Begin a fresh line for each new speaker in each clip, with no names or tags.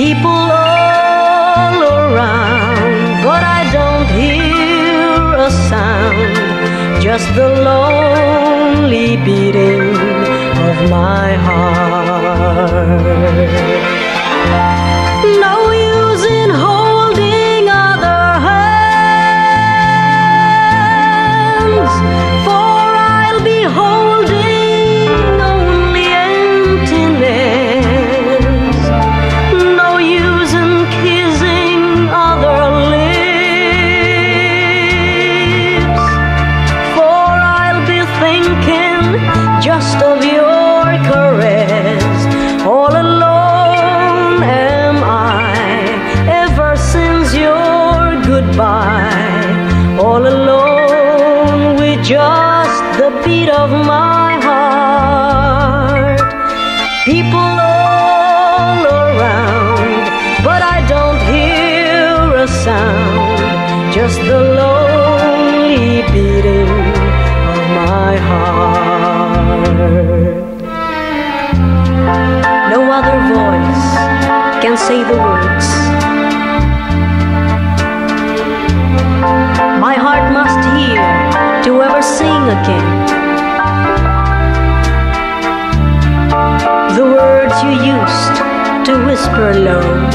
people all around, but I don't hear a sound, just the lonely beating of my heart. say the words. My heart must hear to ever sing again. The words you used to whisper low.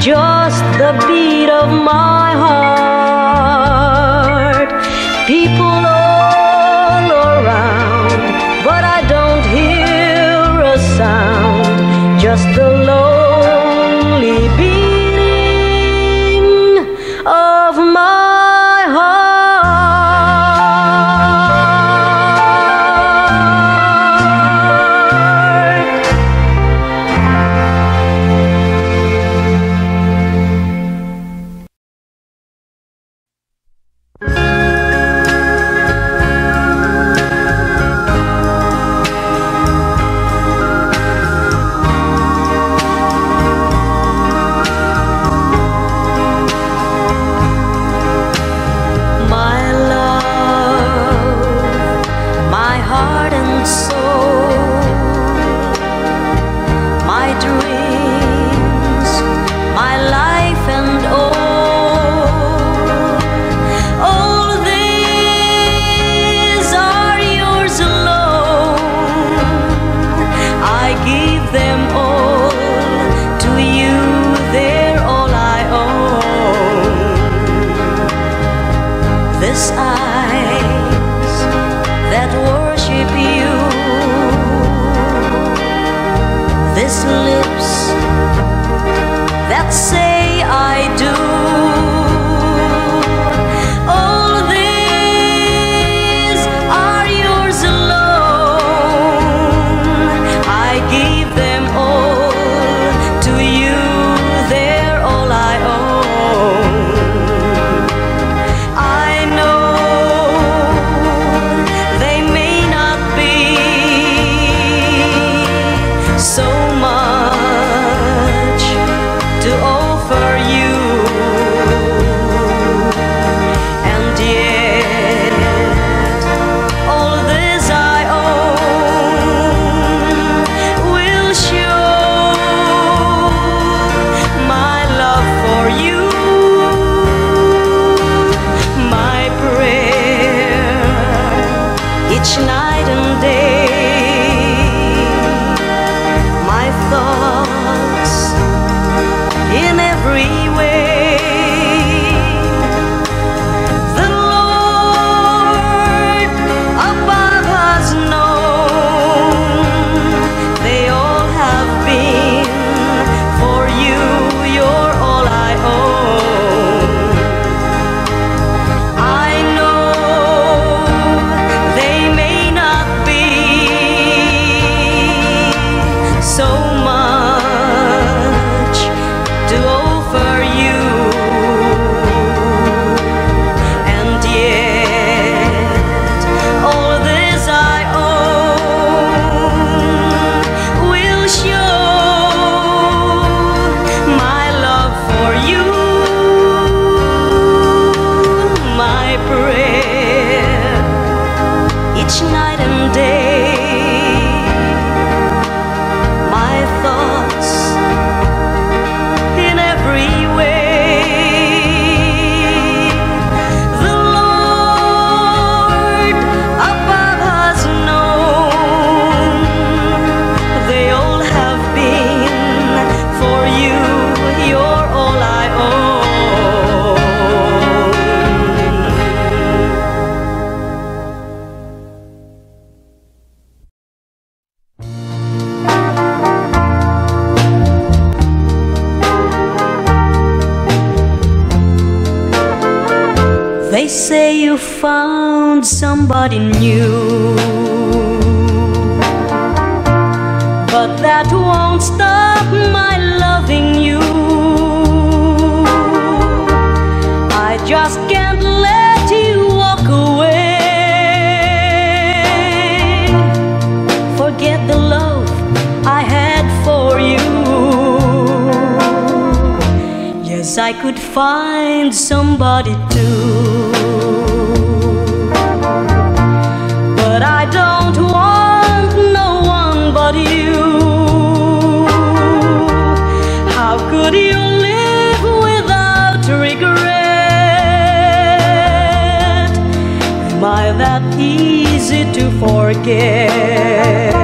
just the beat of my heart. People all around, but I don't hear a sound, just the I could find somebody too. But I don't want no one but you. How could you live without regret? Am I that easy to forget?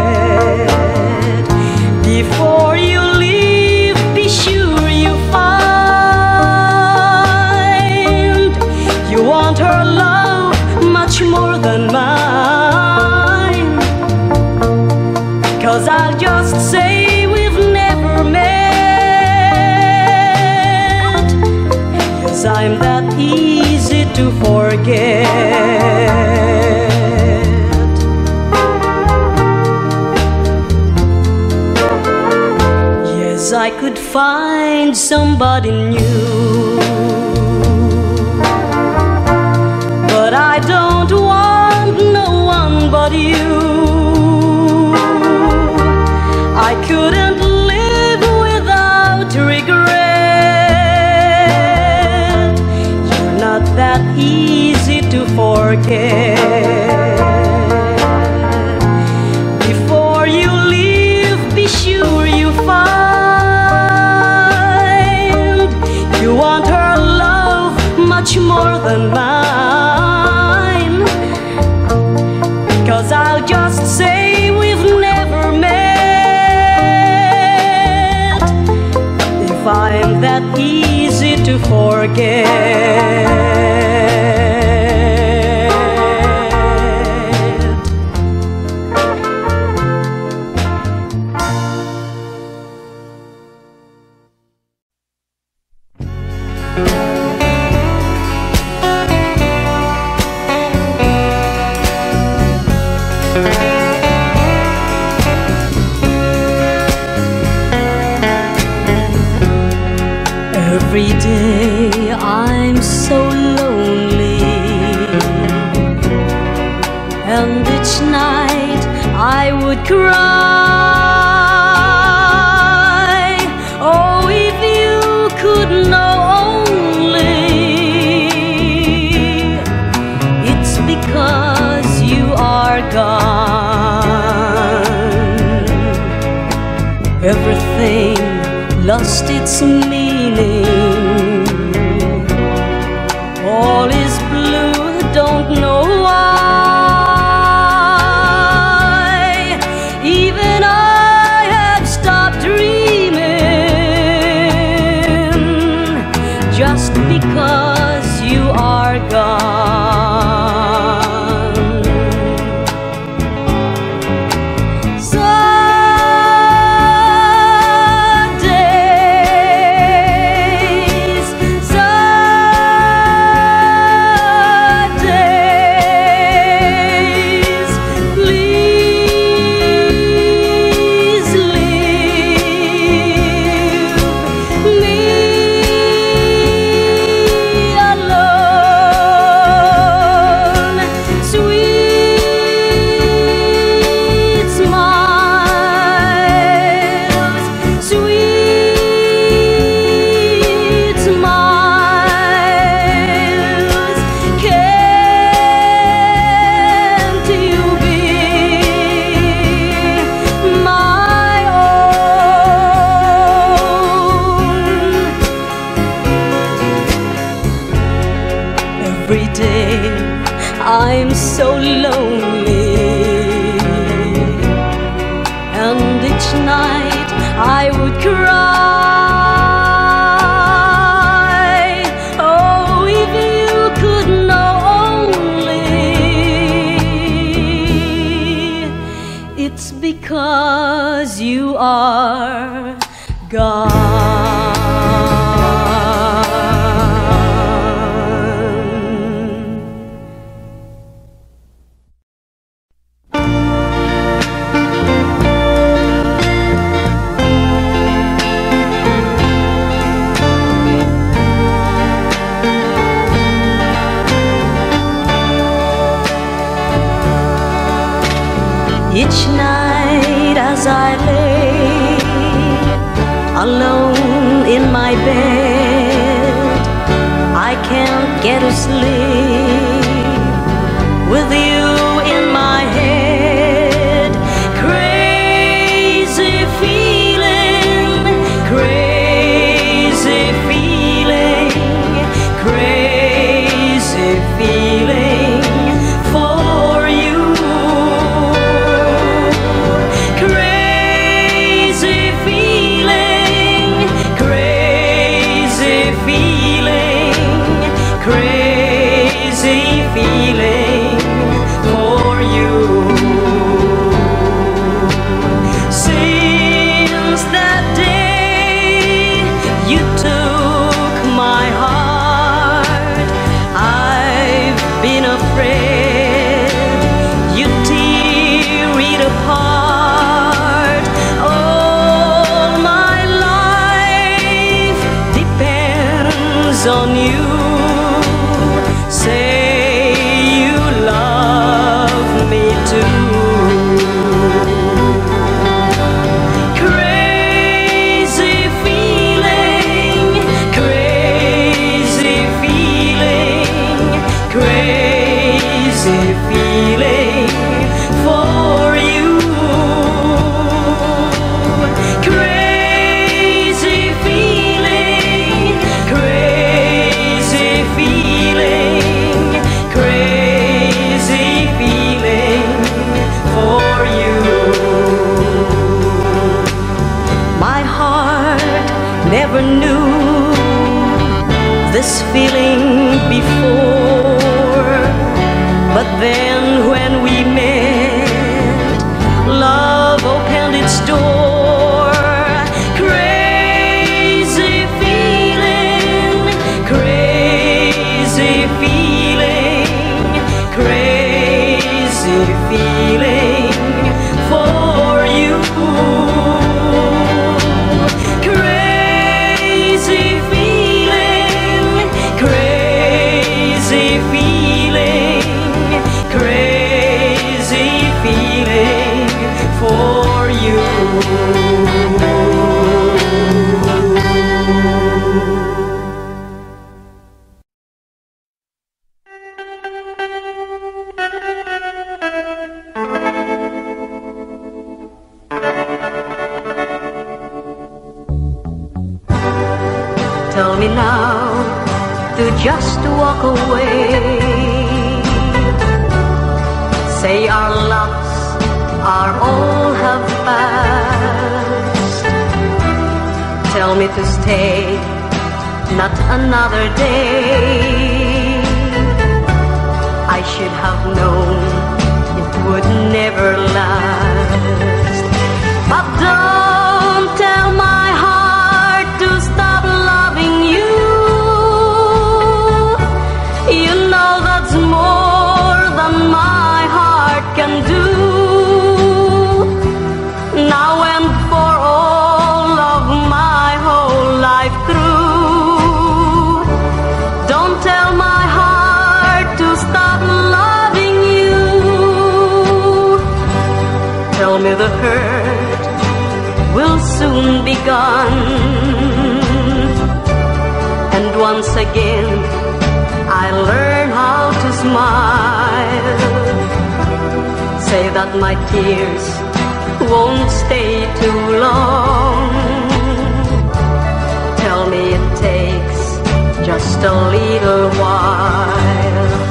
forget. Yes, I could find somebody new. But I don't want no one but you. forget. every day I'm so lonely. And each night I would cry. Oh, if you could know only It's because you are gone. Everything lost its meaning. me the hurt will soon be gone. And once again, I learn how to smile. Say that my tears won't stay too long. Tell me it takes just a little while.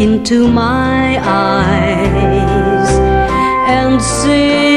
Into my eyes and see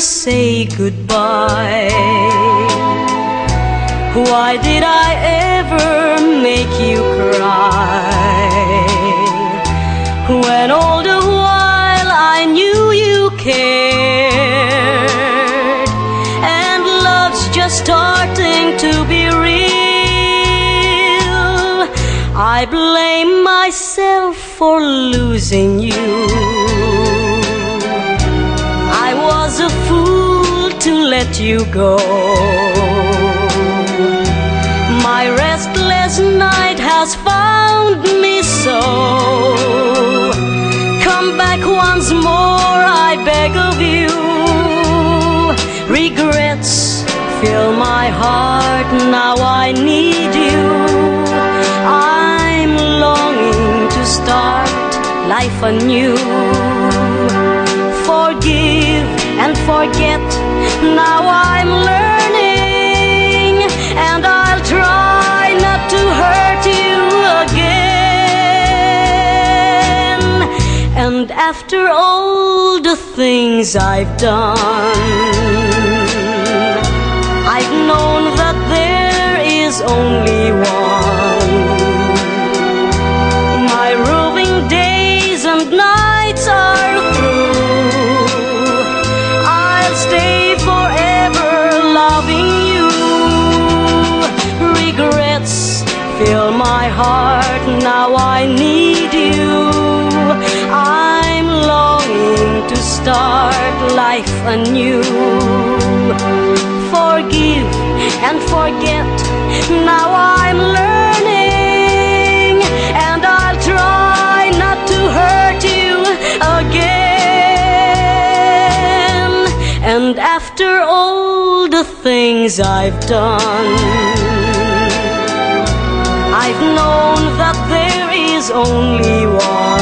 say goodbye? Why did I ever make you cry? When all the while I knew you cared, and love's just starting to be real. I blame myself for losing you. To let you go. My restless night has found me so. Come back once more, I beg of you. Regrets fill my heart, now I need you. I'm longing to start life anew forgive and forget. Now I'm learning, and I'll try not to hurt you again. And after all the things I've done, I've known that there is only one. Now I need you. I'm longing to start life anew. Forgive and forget, now I'm learning, and I'll try not to hurt you again. And after all the things I've done, I've known that only one.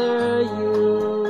Another you.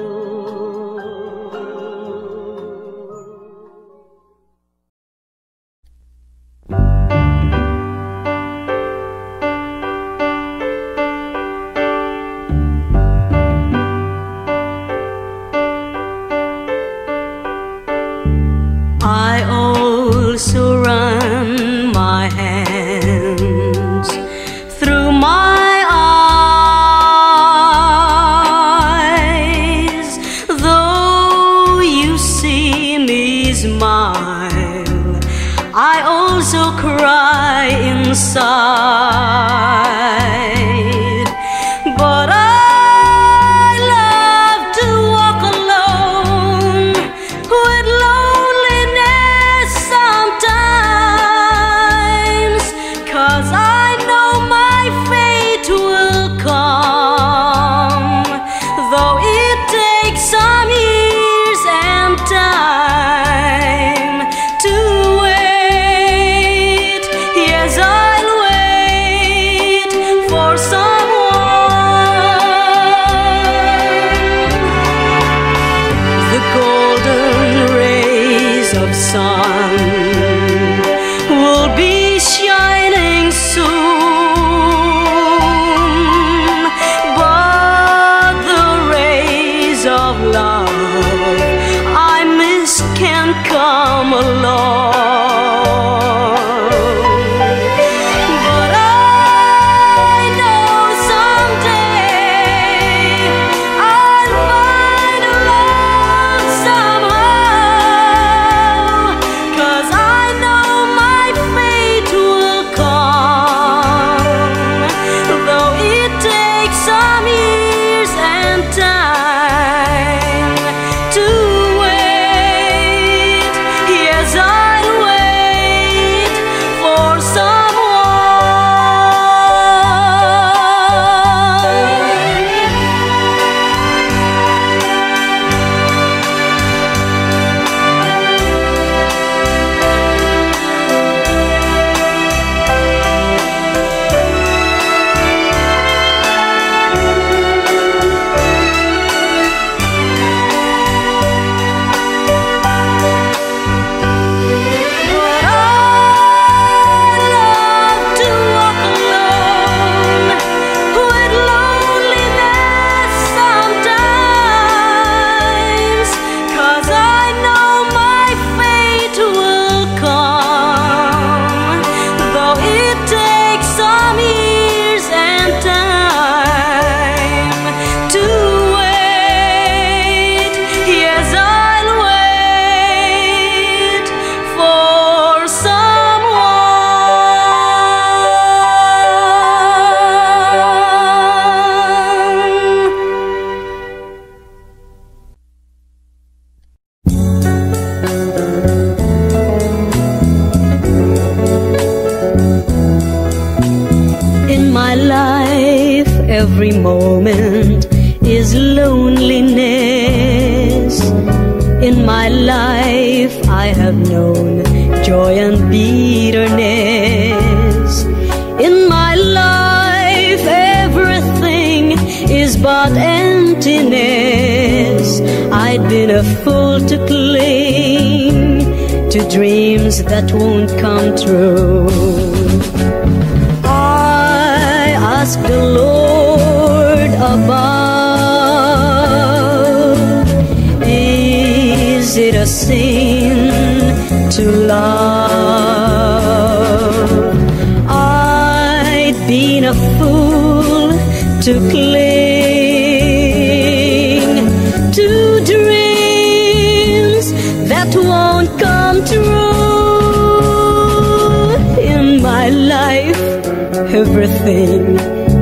everything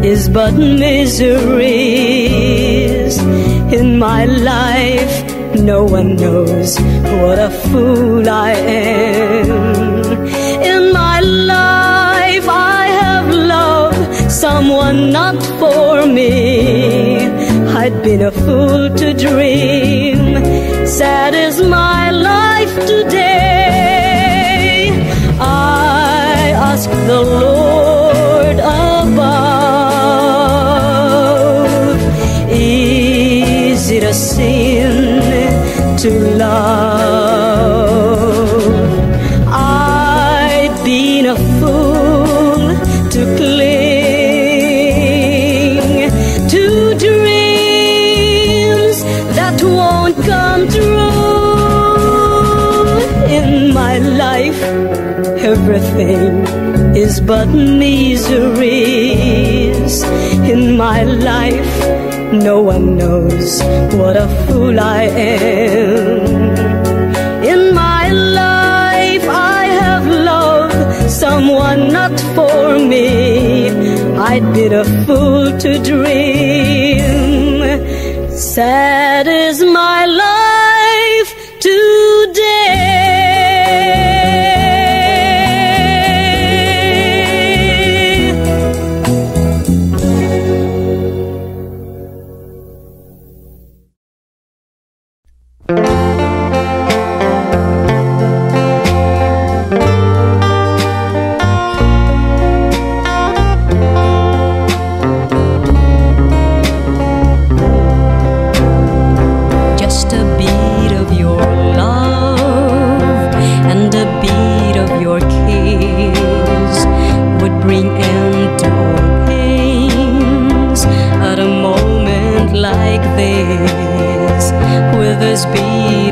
is but miseries. In my life, no one knows what a fool I am. In my life, I have loved someone not for me. I'd been a fool to dream. Sad is my life today. I ask the Lord. is but miseries in my life. No one knows what a fool I am. In my life, I have loved someone not for me. I did a fool to dream. Sad is my life.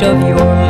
of your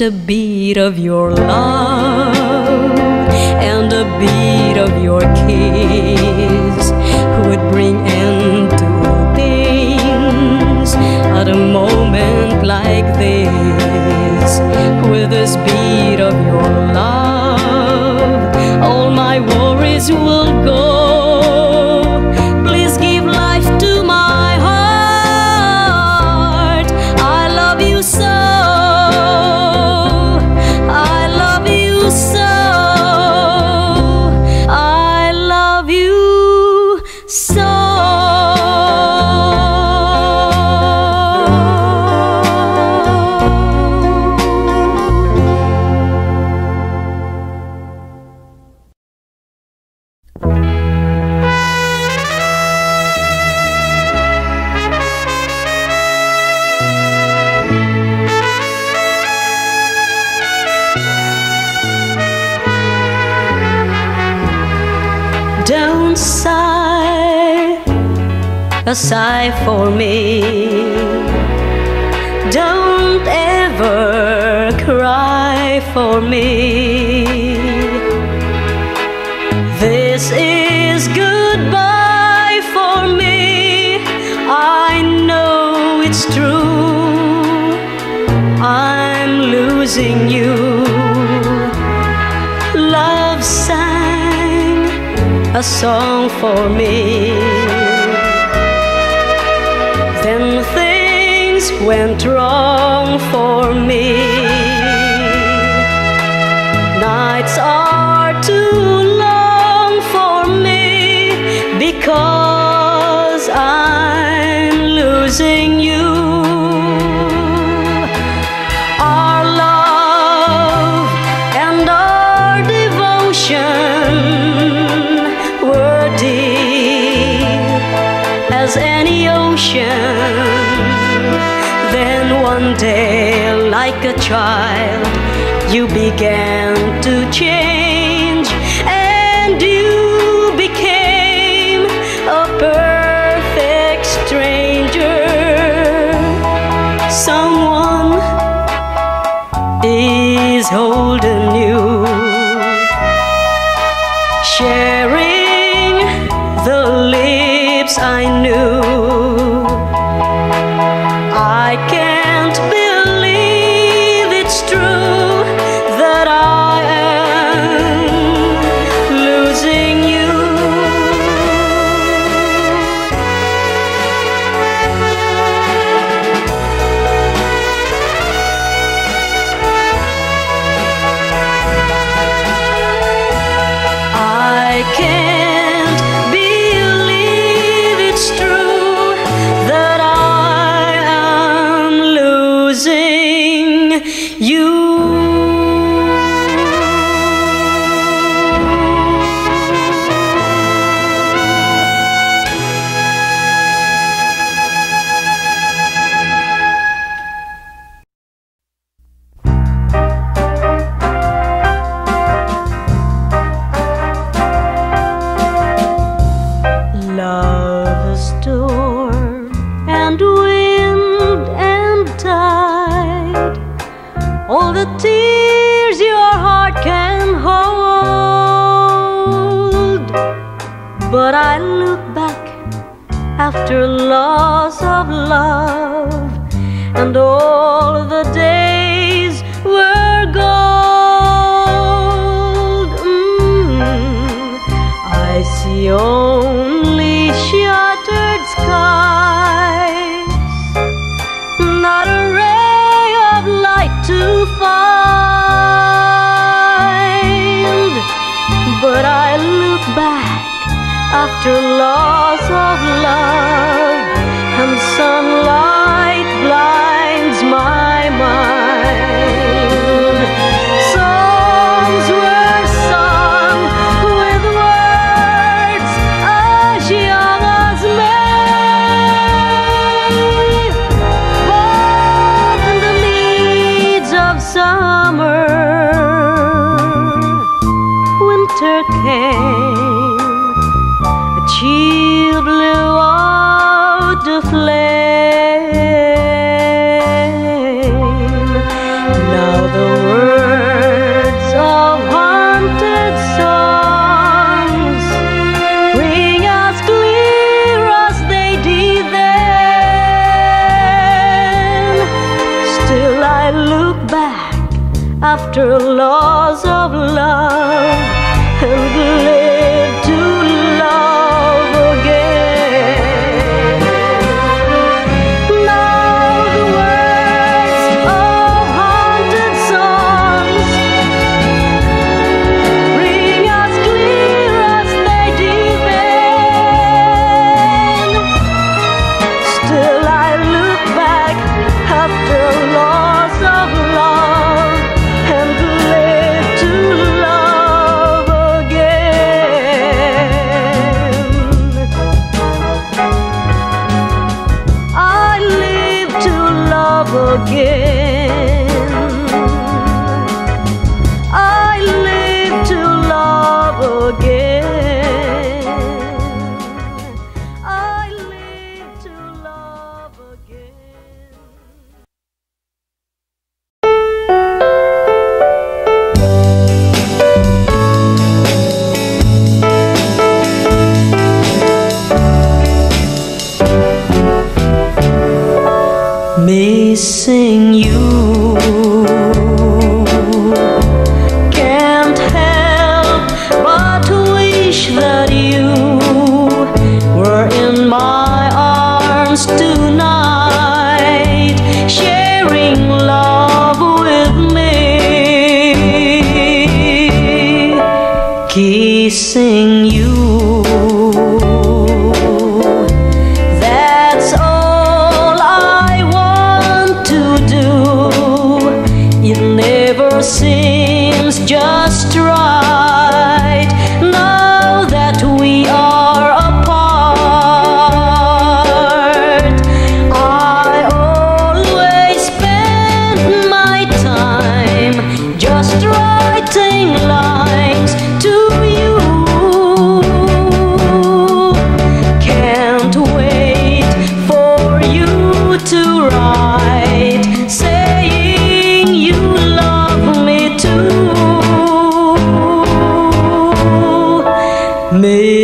just a beat of your love and a beat of your kiss would bring end to all things at a moment like this. With this beat of your love, all my worries will go. sigh, a sigh for me. Don't ever cry for me. This is goodbye for me. I know it's true. I'm losing you. a song for me. Then things went wrong for me. Nights are child, you began to change.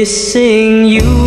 Missing you.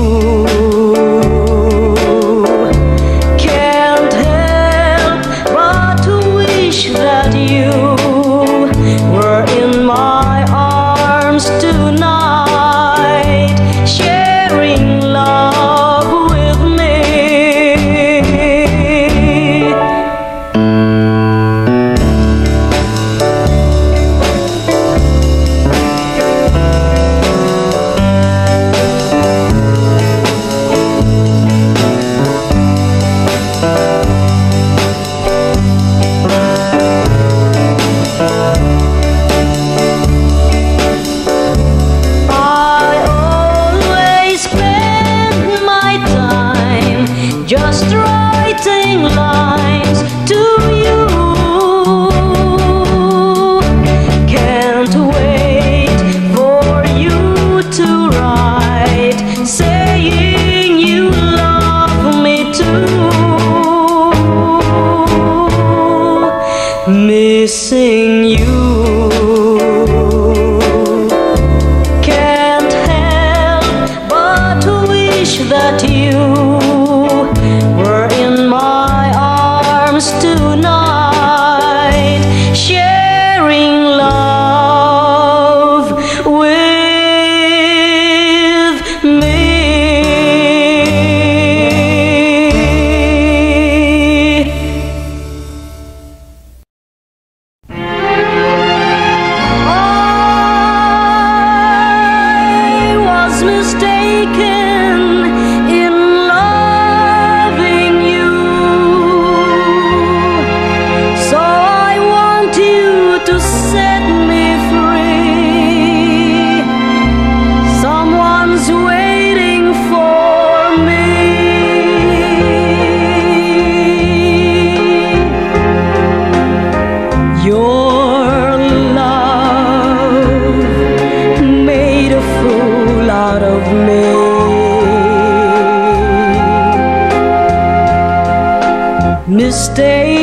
Mistaken,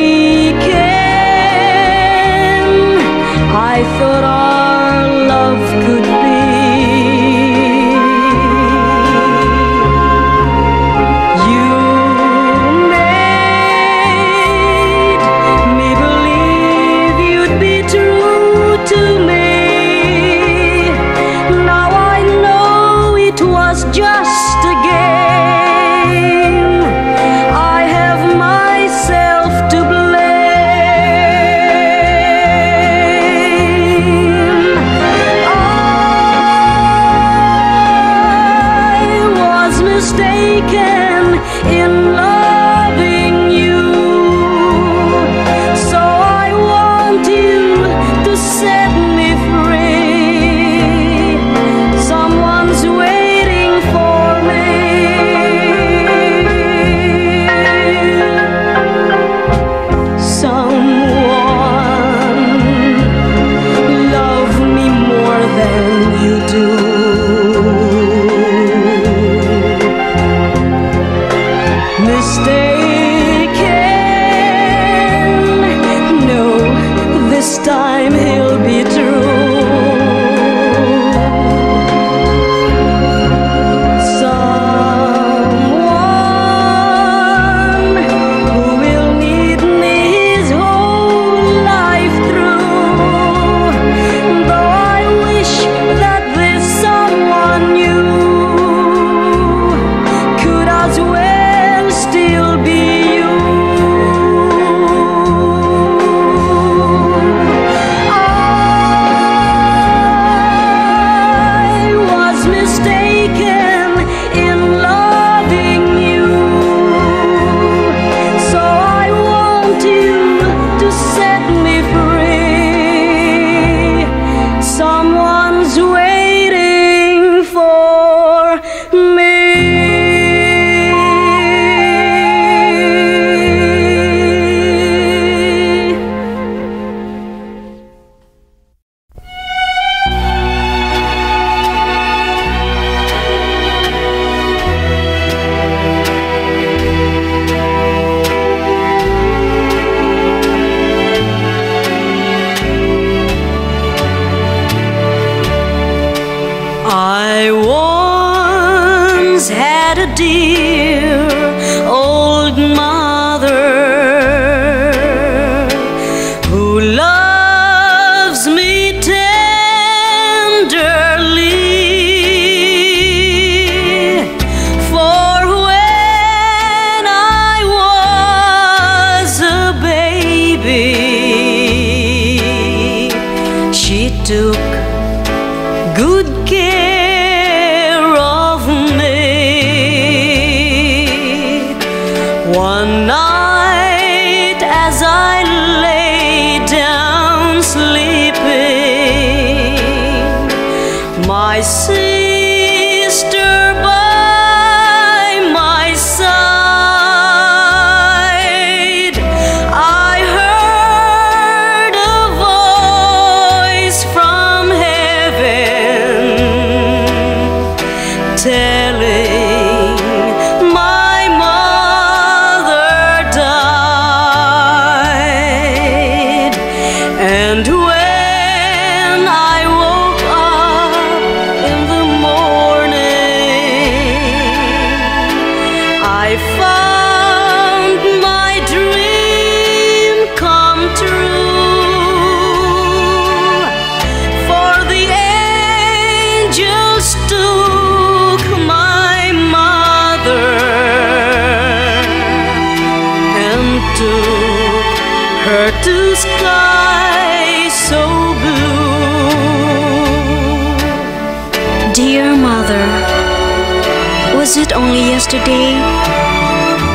was
it only yesterday?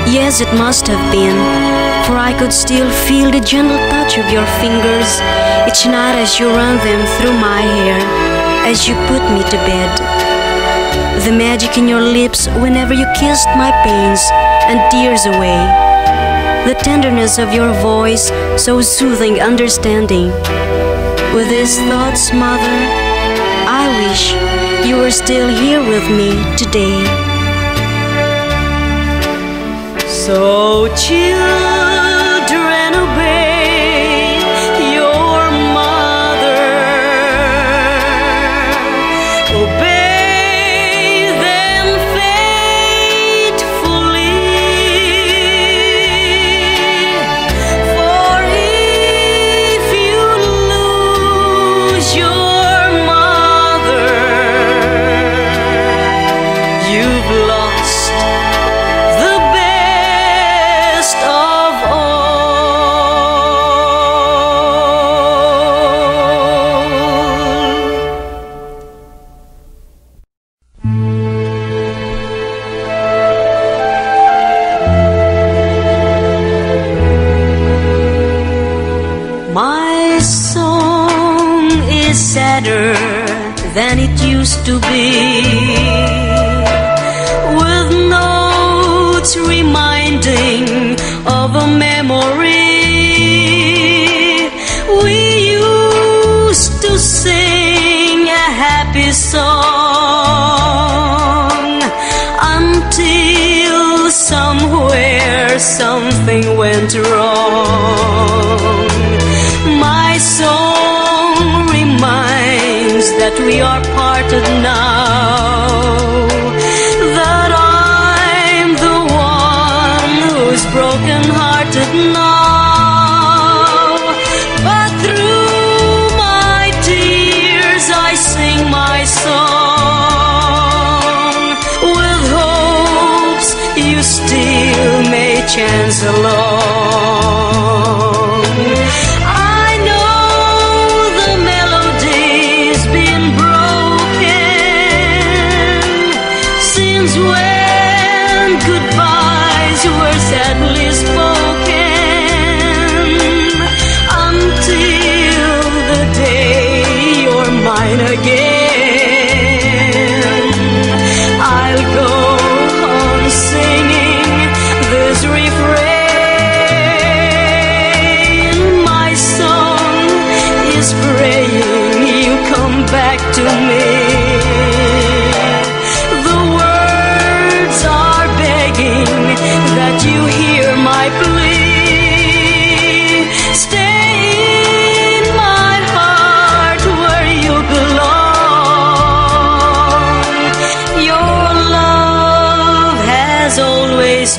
Yes, it must have been, for I could still feel the gentle touch of your fingers each night as you run them through my hair, as you put me to bed. The magic in your lips whenever you kissed my pains and tears away. The tenderness of your voice, so soothing, understanding. With these thoughts, mother, I wish you were still here with me today.
So children to be. That we are parted now. That I'm the one who's broken hearted now.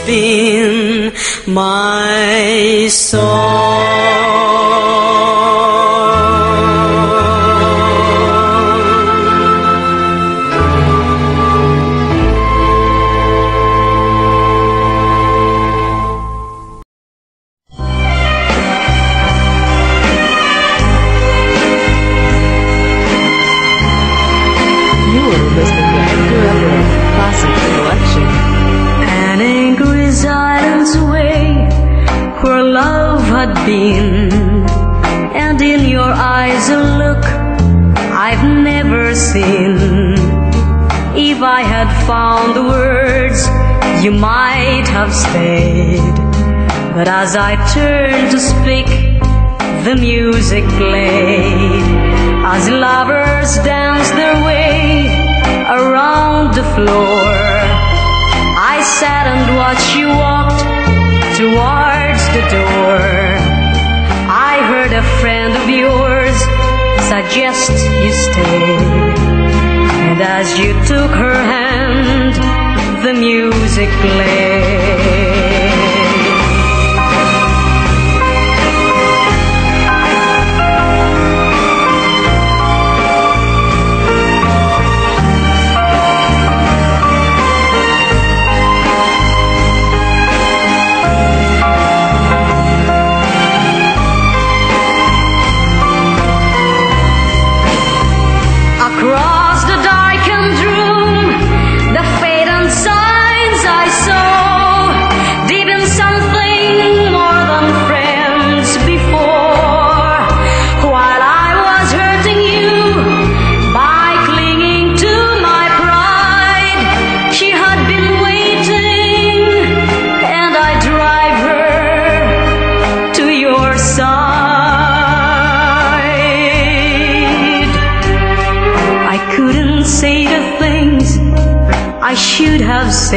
Been my song. But as I turned to speak, the music played as lovers danced their way around the floor. I sat and watched you walked towards the door. I heard a friend of yours suggest you stay. And as you took her hand, the music played.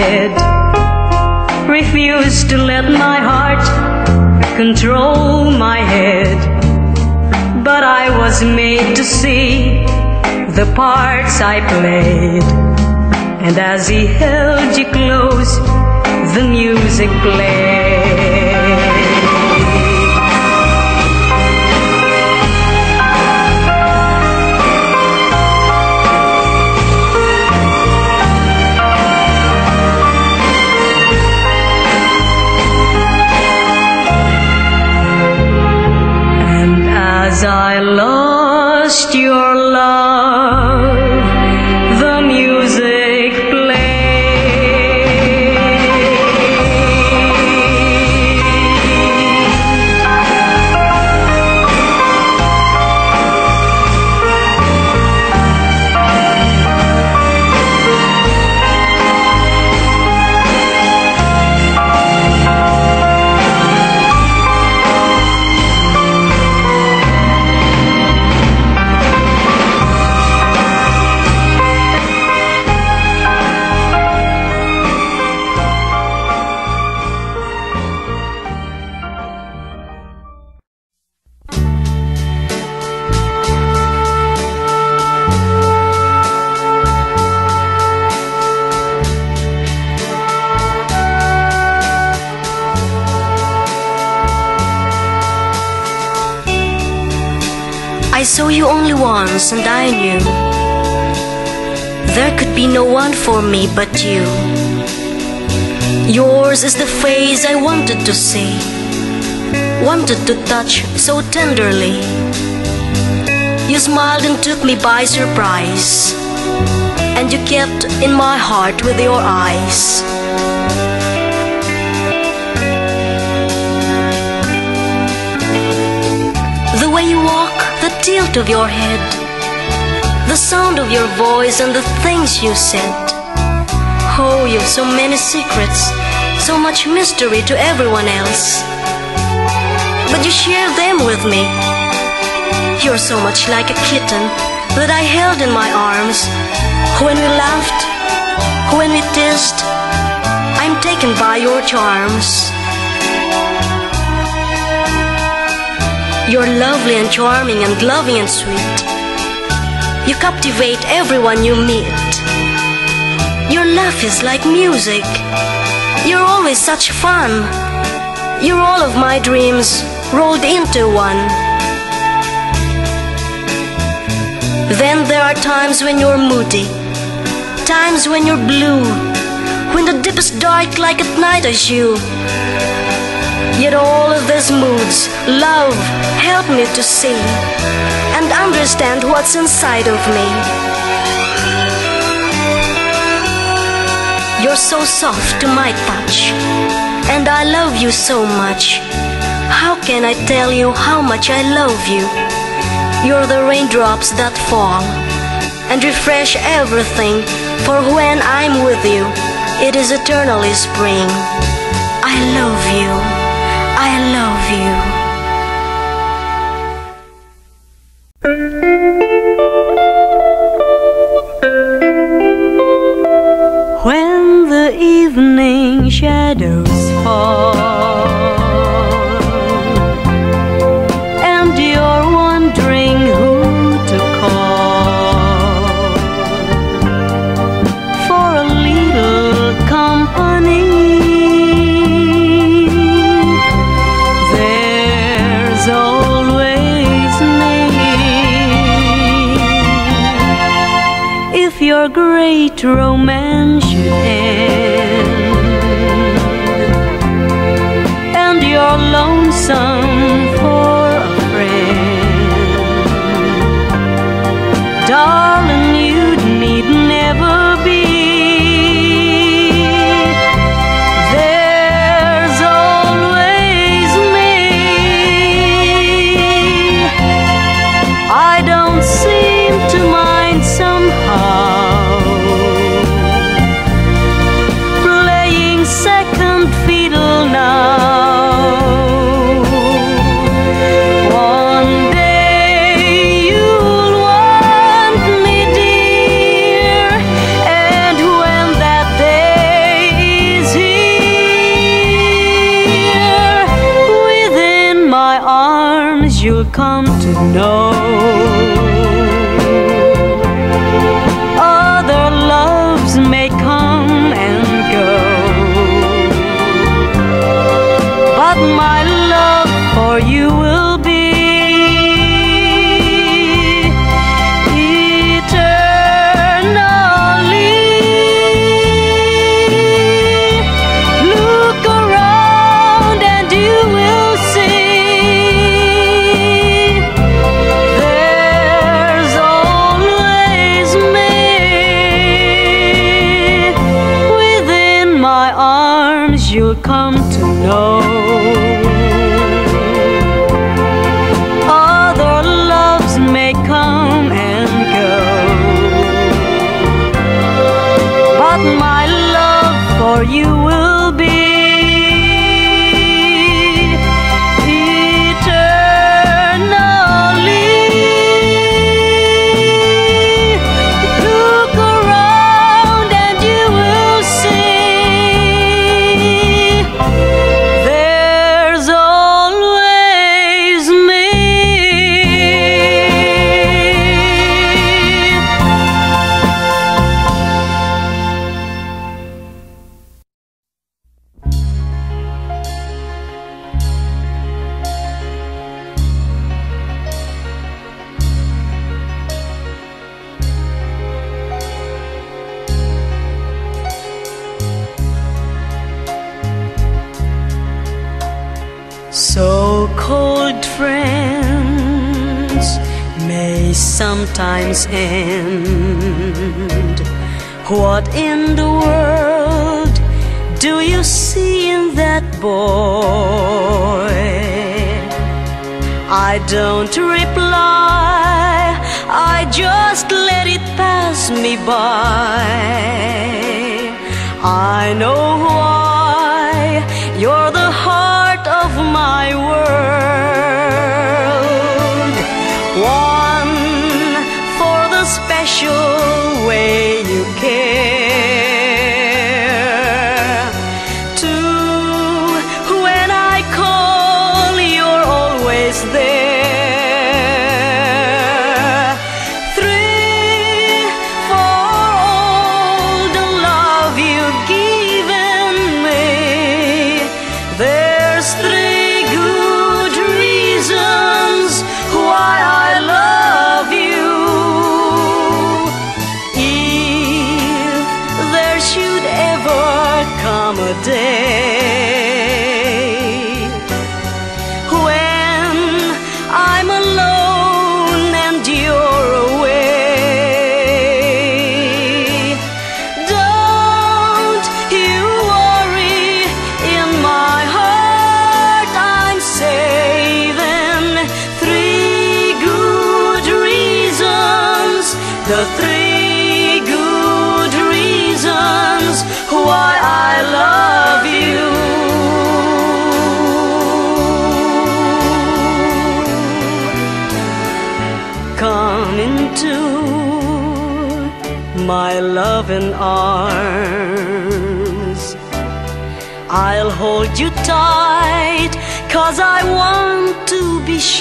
Have said. Refused to let my heart control my head. But I was made to see the parts I played. And as he held you close, the music played. As I lost your love,
for me but you. Yours is the face I wanted to see, wanted to touch so tenderly. You smiled and took me by surprise, and you kept in my heart with your eyes. The way you walk, the tilt of your head, the sound of your voice, and the things you said. You've so many secrets, so much mystery to everyone else. But you share them with me. You're so much like a kitten that I held in my arms. When we laughed, when we kissed, I'm taken by your charms. You're lovely and charming and loving and sweet. You captivate everyone you meet. Your laugh is like music. You're always such fun. You're all of my dreams rolled into one. Then there are times when you're moody, times when you're blue, when the deep is dark like at night as you. Yet all of these moods, love, help me to see and understand what's inside of me. You're so soft to my touch, and I love you so much. How can I tell you how much I love you? You're the raindrops that fall and refresh everything, for when I'm with you, it is eternally spring. I love you.
you'll
come to know. Other loves may come and go, but my love for you heaven's. What in the world do you see in that boy? I don't reply, I just let it pass me by. I know why you're the heart of my world. day.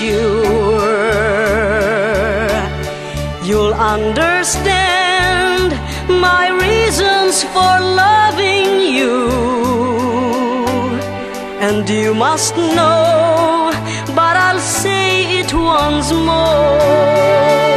sure you'll understand my reasons for loving you. And you must know, but I'll say it once more.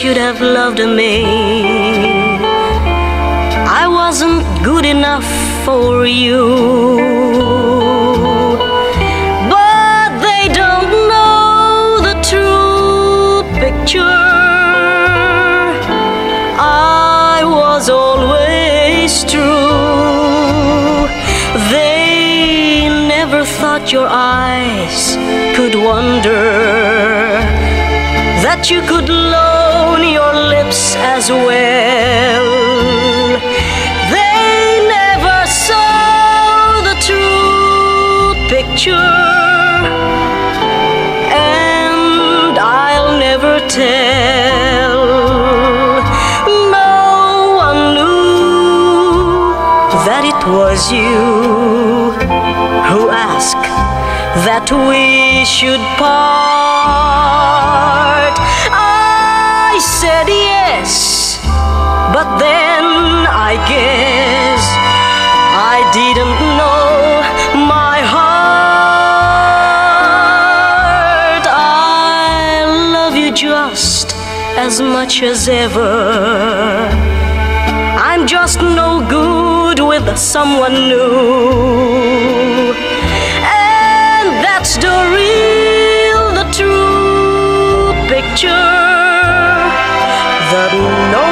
Should have loved me. I wasn't good enough for you. But they don't know the true picture. I was always true. They never thought your eyes could wonder that you could loan your lips as well. They never saw the true picture, and I'll never tell. No one knew that it was you who asked that we should part. I guess I didn't know my heart. I love you just as much as ever. I'm just no good with someone new. And that's the real, the true picture that no